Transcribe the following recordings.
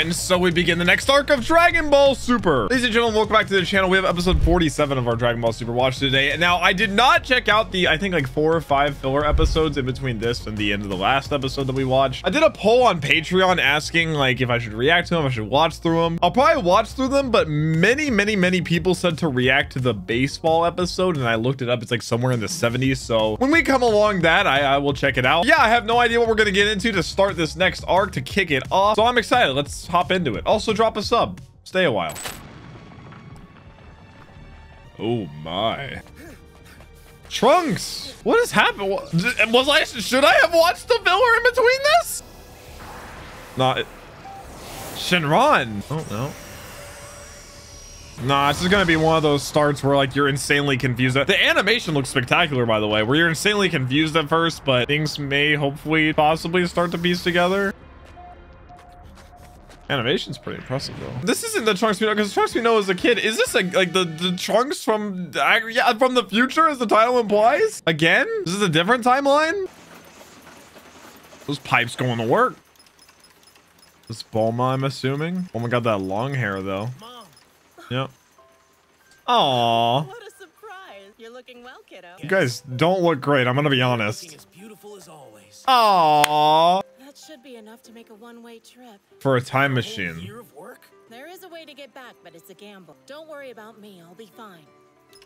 And so we begin the next arc of Dragon Ball Super. Ladies and gentlemen, welcome back to the channel. We have episode 47 of our Dragon Ball Super watch today. And now, I did not check out the, I think like four or five filler episodes in between this and the end of the last episode that we watched. I did a poll on Patreon asking like if I should react to them, I should watch through them. I'll probably watch through them, but many, many, many people said to react to the baseball episode and I looked it up. It's like somewhere in the 70s. So when we come along that, I, I will check it out. Yeah, I have no idea what we're going to get into to start this next arc to kick it off. So I'm excited. Let's hop into it. Also drop a sub. Stay a while. Oh my. Trunks! What has happened? Was I, should I have watched the filler in between this? Not. Shenron. Oh, no. Nah, this is gonna be one of those starts where like you're insanely confused. The animation looks spectacular, by the way, where you're insanely confused at first, but things may hopefully possibly start to piece together. Animation's pretty impressive though. This isn't the Trunks we know because Trunks we know as a kid. Is this a, like the the Trunks from uh, yeah from the future as the title implies? Again, this is a different timeline. Those pipes going to work. This Bulma, I'm assuming. Oh my god, that long hair though. Mom, Yep. Aww. What a surprise. You're looking well, kiddo. You guys don't look great. I'm gonna be looking honest. as beautiful as always. Aww. That should be enough to make a one-way trip. For a time Whole machine. year of work? There is a way to get back, but it's a gamble. Don't worry about me. I'll be fine.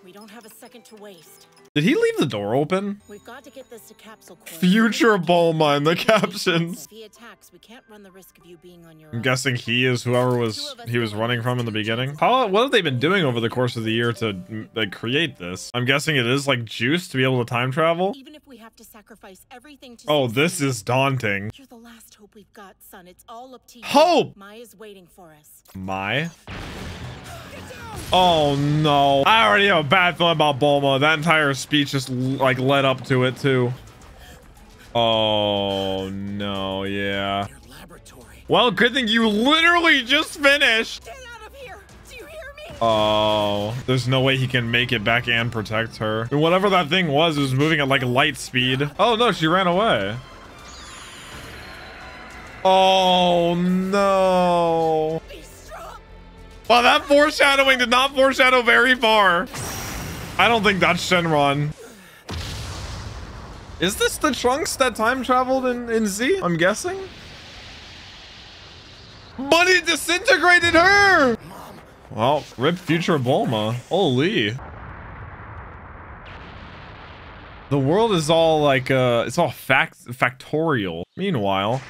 We don't have a second to waste. Did he leave the door open? We've got to get this to Capsule Corp. Future Bulma in the captions. If he attacks, we can't run the risk of you being on your I'm guessing he is whoever was he was running from in the beginning. How what have they been doing over the course of the year to like create this? I'm guessing it is like juice to be able to time travel. Even if we have to sacrifice everything to Oh, this is daunting. You're the last hope we've got, son. It's all up to you. Hope! Maya's waiting for us. My. Oh no. I already have a bad feeling about Bulma. That entire speech just like led up to it too. Oh no, yeah. Well, good thing you literally just finished. Get out of here! Do you hear me? Oh, there's no way he can make it back and protect her. And whatever that thing was, it was moving at like light speed. Oh no, she ran away. Oh no. Well, that foreshadowing did not foreshadow very far. I don't think that's Shenron. Is this the Trunks that time traveled in, in Z? I'm guessing. But it disintegrated her! Well, rip future Bulma. Holy. The world is all like, uh, it's all fact factorial. Meanwhile,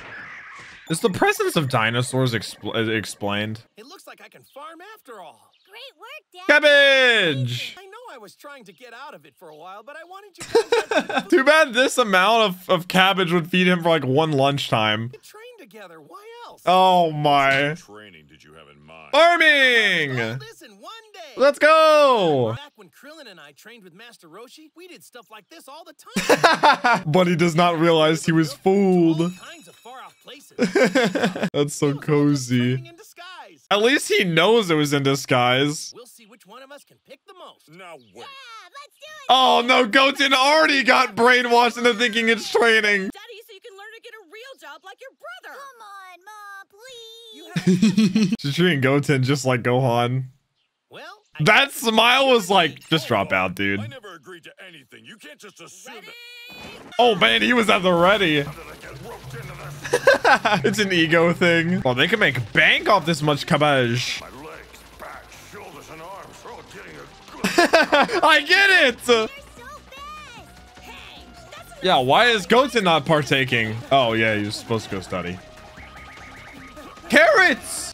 is the presence of dinosaurs expl uh, explained? It looks like I can farm after all. Great work, Dad! Cabbage! I know I was trying to get out of it for a while, but I wanted you guys to Too bad this amount of, of cabbage would feed him for like one lunchtime. train together. Why else? Oh my. training did you have in mind? Farming! Well, listen, one day. Let's go! Back when Krillin and I trained with Master Roshi, we did stuff like this all the time. but he does not realize he was fooled. That's so cozy. Training in disguise. At least he knows it was in disguise. We'll see which one of us can pick the most. Now wait. Oh no, Goten already got brainwashed into thinking it's training. Daddy, so you can learn to get a real job like your brother! Come on, Mom, please! You have She's treating Goten just like Gohan. well. I That smile was like, just drop out, dude. I never agreed to anything. You can't just assume Ready? it. Oh man, he was at the ready. How did I get roped into this? it's an ego thing. Well, they can make bank off this much cabbage. Legs, back, shoulders, and arms are all getting a good. I get it. So! Hey, Yeah, why is Goten not partaking? Oh yeah, you're supposed to go study. Carrots!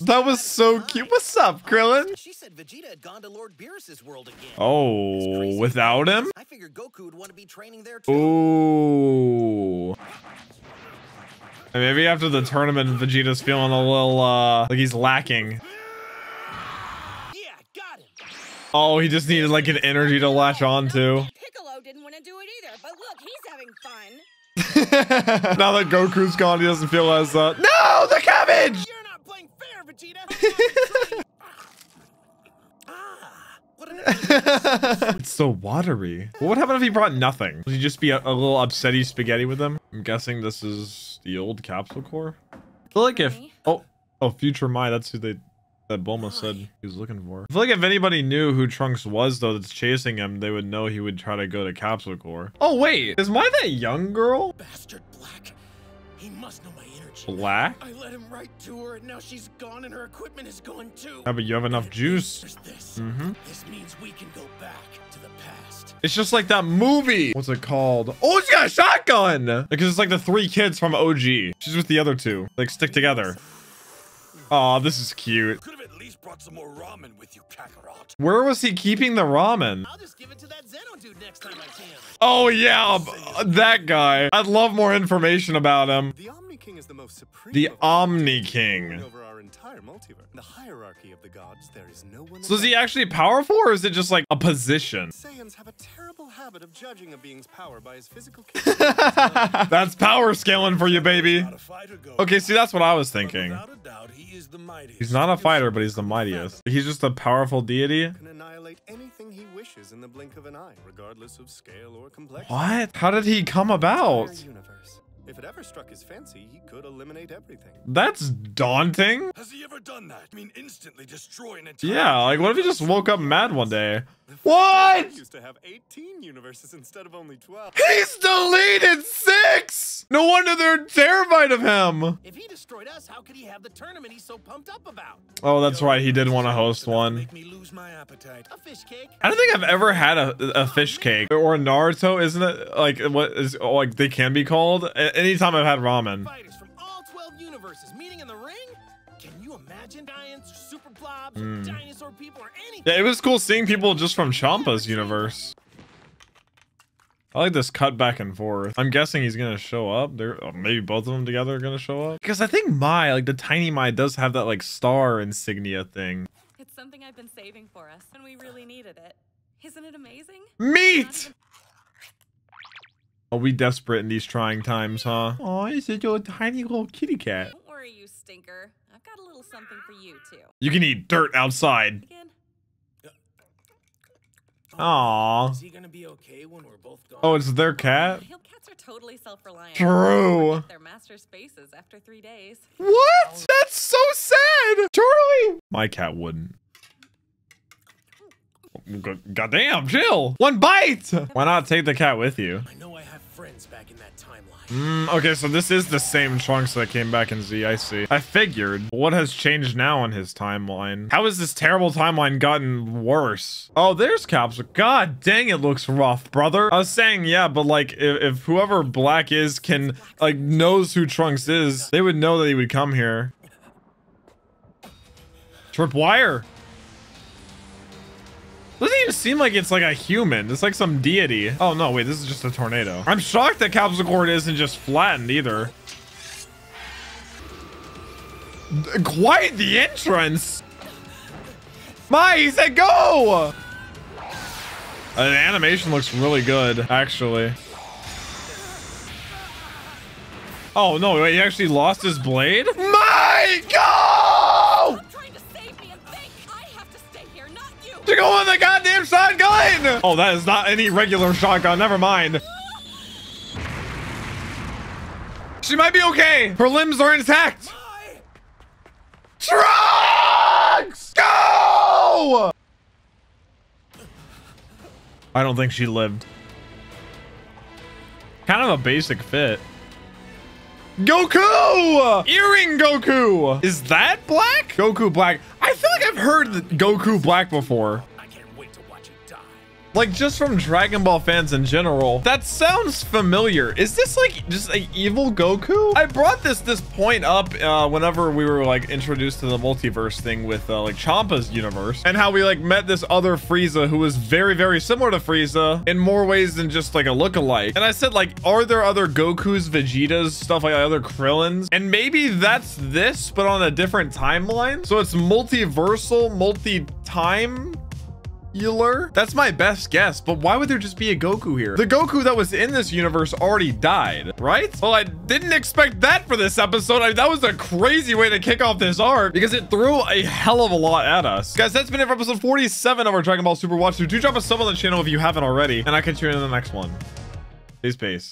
Up, That was so cute. What's up, Krillin? She said Vegeta had gone to Lord Beerus's world again. Oh, without him? I figured Goku would want to be training there too. Ooh. And Maybe after the tournament, Vegeta's feeling a little, uh, like he's lacking. Yeah, got him. Oh, he just needed like an energy to latch on to. Piccolo didn't want to do it either, but look, he's having fun. now that Goku's gone, he doesn't feel as, uh, no, the cabbage! You're not playing fair, Vegeta. ah, what an it's so watery. What would happen if he brought nothing? Would he just be a, a little upsetty spaghetti with him? I'm guessing this is the old Capsule Corp. I feel like if... Oh, Oh, future Mai. That's who they that Bulma said he was looking for. I feel like if anybody knew who Trunks was though that's chasing him, they would know he would try to go to Capsule Corp. Oh wait, is Mai that young girl? Bastard Black. He must know my energy. Black? I let him right to her, and now she's gone, and her equipment is gone too. Yeah, but you have enough juice. There's this. Mm-hmm. This means we can go back to the past. It's just like that movie. What's it called? Oh, she's got a shotgun. Because it's like the three kids from OG. She's with the other two. Like stick together. Oh, this is cute. Could have at least brought some more ramen with you, Kakarot. Where was he keeping the ramen? I'll just give it to that Zeno dude next time I see him. Oh yeah, that guy. I'd love more information about him. The Omni King is the most supreme. The Omni King. Over our entire multiverse. The hierarchy of the gods, there is no one. So is he actually powerful or is it just like a position? Saiyans have a terrible habit of judging a being's power by his physical That's power scaling for you, baby. Not a fighter, Go. Okay, see, that's what I was thinking. Doubt, he is the mightiest. He's not a fighter, but he's the mightiest. He's just a powerful deity. can annihilate anything he wishes in the blink of an eye, regardless of scale or complexity. What? How did he come about? universe. If it ever struck his fancy, he could eliminate everything. That's daunting. Has he ever done that? I mean, instantly destroy an entire. Yeah, like what if he just woke up mad one day? The fact What? is, he used to have 18 universes instead of only 12. He's deleted six! No wonder they're terrified of him. If he destroyed us, how could he have the tournament he's so pumped up about? Oh, that's right. He did want to host one. Make me lose my appetite. A fish cake? I don't think I've ever had a, a fish cake or a Naruto, isn't it? Like what is oh, like they can be called. A- anytime I've had ramen. Fighters from all 12 universes meeting in the ring? Can you imagine giants, super blobs, hmm. dinosaur people, or anything? Yeah, it was cool seeing people just from Champa's universe. I like this cut back and forth. I'm guessing he's gonna show up. There, oh, uh, maybe both of them together are gonna show up. Because I think Mai, like the tiny Mai, does have that like star insignia thing. It's something I've been saving for us, and we really needed it. Isn't it amazing? Meat. Are we desperate in these trying times, huh? Oh, it's a little tiny little kitty cat. Don't worry, you stinker. I've got a little something for you too. You can eat dirt outside. Again, Aw. Is he gonna be okay when we're both gone? Oh, it's their cat? hill cats are totally self-reliant. True. Their master spaces after three days. What? That's so sad. Charlie. My cat wouldn't. Go- Goddamn, chill. One bite. Why not take the cat with you? I know I have friends back in that timeline. Mm, okay, so this is the same Trunks that came back in Z, I see. I figured. What has changed now on his timeline? How has this terrible timeline gotten worse? Oh, there's Capsule. God dang, it looks rough, brother. I was saying, yeah, but like, if, if whoever Black is can, like, knows who Trunks is, they would know that he would come here. Tripwire. Doesn't even seem like it's like a human. It's like some deity. Oh no, wait, this is just a tornado. I'm shocked that Capsule Corp isn't just flattened either. Quite the entrance. Mai, he said go! Uh, the animation looks really good, actually. Oh no, wait, he actually lost his blade? Mai, go! To go on the goddamn shotgun! Oh, that is not any regular shotgun. Never mind. She might be okay. Her limbs are intact. Trunks! Go! I don't think she lived. Kind of a basic fit. Goku! Earring Goku! Is that black? Goku black. Heard Goku black before. Like just from Dragon Ball fans in general. That sounds familiar. Is this like just a evil Goku? I brought this this point up uh, whenever we were like introduced to the multiverse thing with uh, like Champa's universe and how we like met this other Frieza who was very very similar to Frieza in more ways than just like a look-alike. And I said like, are there other Gokus, Vegetas, stuff like other Krillins? And maybe that's this, but on a different timeline. So it's multiversal, multi-time Healer? That's my best guess, but why would there just be a Goku here? The Goku that was in this universe already died, right? Well, I didn't expect that for this episode. I, that was a crazy way to kick off this arc because it threw a hell of a lot at us. Guys, that's been it for episode 47 of our Dragon Ball Super Watch. Do drop a sub on the channel if you haven't already, and I'll catch you in the next one. Peace, peace.